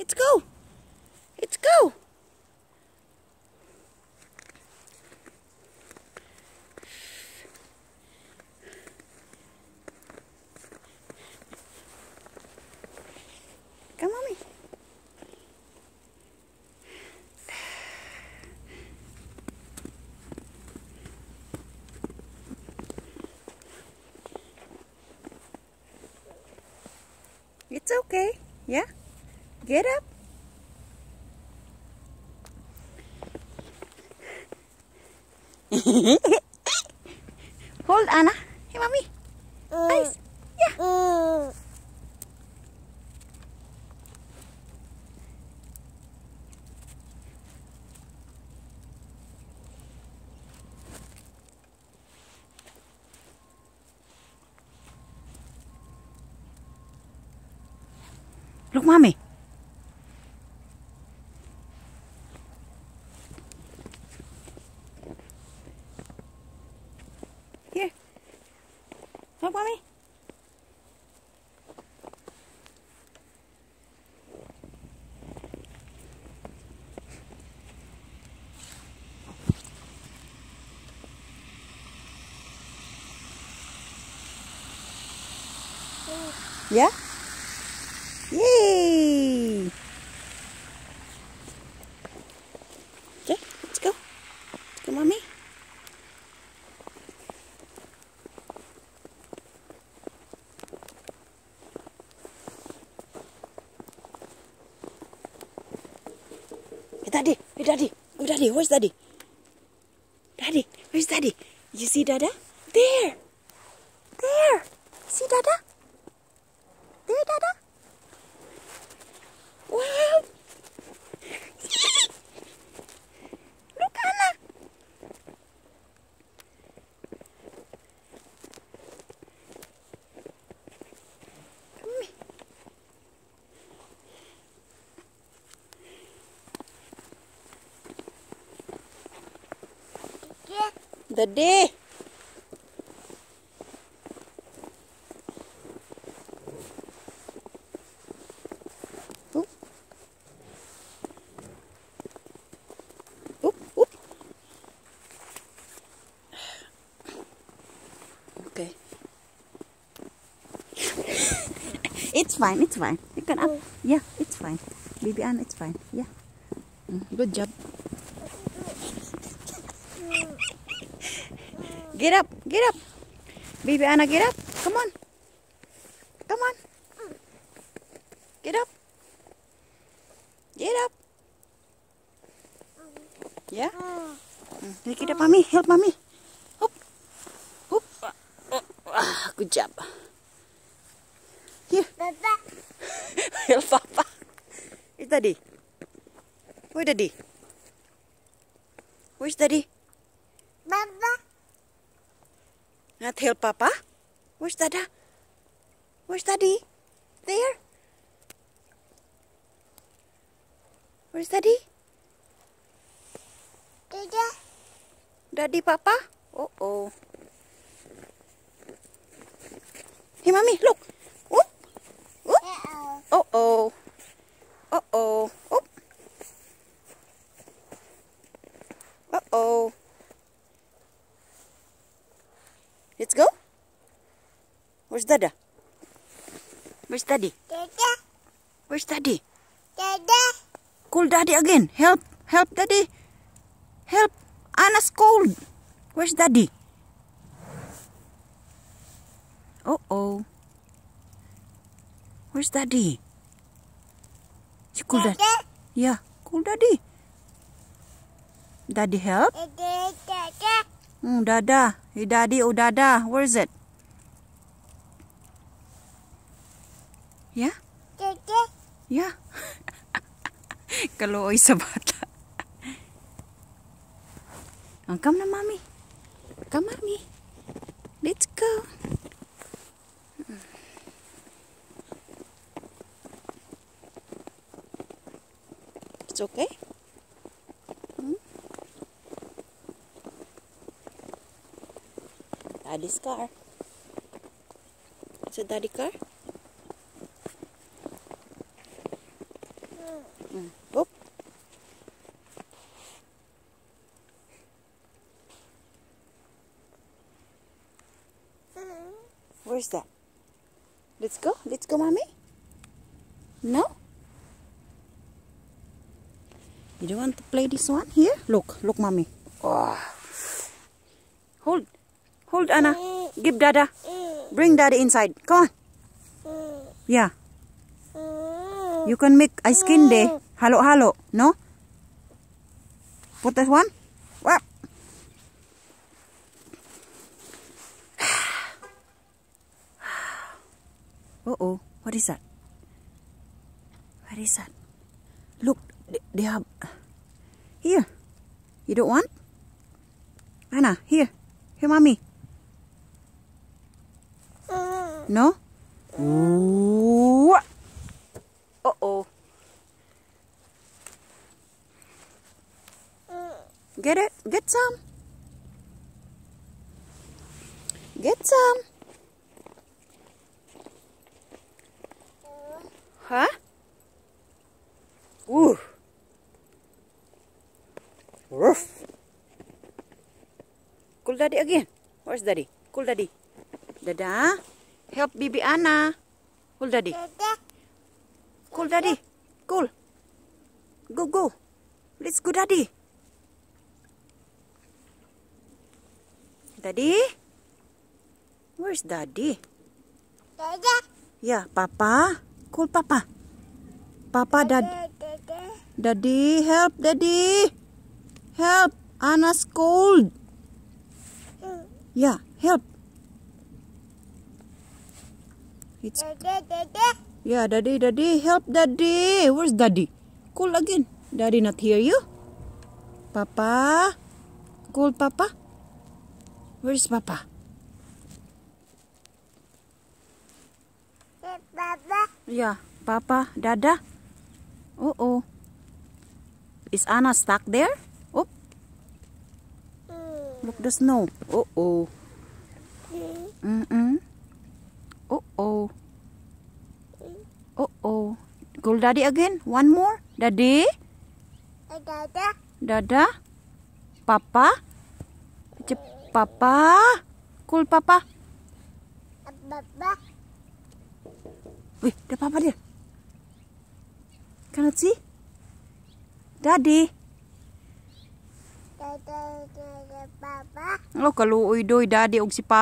Let's go. Let's go. Come, mommy. It's okay. Yeah? Get up. Hold Anna. Hey, mommy. Mm. Nice. Yeah. Mm. Look, mommy. Yeah? Yay! Okay, let's go. Let's go, mommy. Hey, daddy, hey, daddy, oh, daddy, where's daddy? Daddy, where's daddy? You see Dada? There! There! See Dada? There, Dada? Wow! Look, Anna! Come here. Daddy! Oop. Oop, oop. Okay. it's fine, it's fine. You can up. Yeah, it's fine. Baby Anna, it's fine. Yeah. Mm, Good job. Get up, get up. Baby Anna, get up. Come on. Come on. Get up. Get up. Yeah? Take it up, mommy. Help mommy. Hoop. Hoop. Ah, Good job. Here. Help Papa. Where's Daddy? Where's Daddy? Where's Daddy? Not help Papa? Where's Dada? Where's Daddy? There? Where's Daddy? Daddy Papa? Oh oh. Hey mommy, look. Oop. Oop. Oh oh. Oh oh. Oop. Uh oh. Let's go. Where's Dada? Where's Daddy? Where's Daddy? Call Daddy again. Help. Help Daddy. Help. Anna's cold. Where's Daddy? Oh oh. Where's Daddy? She call Daddy. Yeah, call Daddy. Daddy help? Hmm, Dada. Hey, Daddy. Oh, Dada. Where is it? Yeah? Yeah. Kalooy sa bata. Oh, come na, Mommy. Come, Mommy. Let's go. It's okay? Hmm? Daddy's car. Is it daddy car? Mm. Oop. Where's that? Let's go. Let's go, mommy. No? You don't want to play this one here? Look, look, mommy. Oh. Hold, hold, Anna. Give Dada. Bring Daddy inside. Come on. Yeah. You can make ice candy. Halo halo. No? Put that one. Wap. Uh oh. What is that? What is that? Look, they- have. Here. You don't want? Anna, here. Here, mommy. No? Ooh. Get it? Get some. Get some. Huh? Ooh. Roof. Cool daddy again. Where's daddy? Cool daddy. Dada. Help Bibi Anna. Cool daddy. Cool daddy. Cool. Go, go. Let's go daddy. Daddy? Where's daddy? Yeah, Papa. Cool Papa. Papa, dad. Daddy, help, Daddy. Help. Anna's cold. Yeah, help. It's yeah, Daddy, Daddy, help, Daddy. Where's Daddy? Cool again. Daddy not hear you. Papa, cool, Papa. Where's Papa? Yeah, Papa, Dada. Uh oh. Is Anna stuck there? Oh, look the snow. Uh oh. Mm mm. Uh oh. Uh oh. Call Daddy again. One more. Daddy. Dada. Papa. Papa. Cool Papa. Wih, ada Papa dia. Cannot see? Daddy. Oh, kaluoy doy daddy og si Papa.